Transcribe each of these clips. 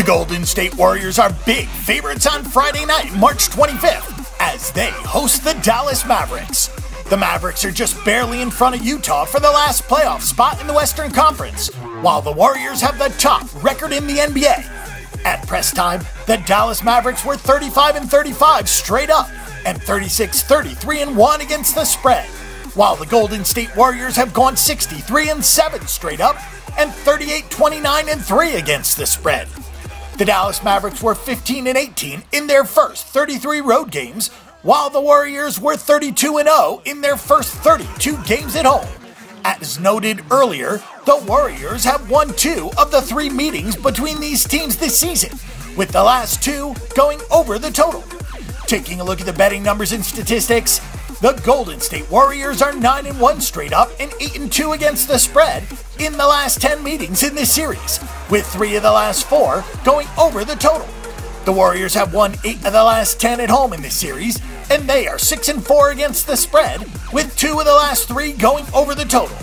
Golden State Warriors are big favorites on Friday night, March 25th, as they host the Dallas Mavericks. The Mavericks are just barely in front of Utah for the last playoff spot in the Western Conference, while the Warriors have the top record in the NBA. At press time, the Dallas Mavericks were 35 and 35 straight up and 36 33 and 1 against the spread, while the Golden State Warriors have gone 63 and 7 straight up and 38 29 and 3 against the spread. The Dallas Mavericks were 15 and 18 in their first 33 road games, while the Warriors were 32 and 0 in their first 32 games at home. As noted earlier, the Warriors have won two of the three meetings between these teams this season, with the last two going over the total. Taking a look at the betting numbers and statistics, the Golden State Warriors are 9 and 1 straight up and 8 and 2 against the spread in the last 10 meetings in this series, with 3 of the last 4 going over the total. The Warriors have won 8 of the last 10 at home in this series, and they are 6 and 4 against the spread, with 2 of the last 3 going over the total.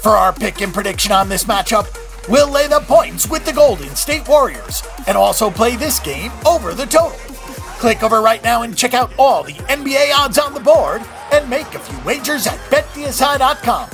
For our pick and prediction on this matchup, we'll lay the points with the Golden State Warriors and also play this game over the total. Click over right now and check out all the NBA odds on the board and make a few wagers at betdsi.com.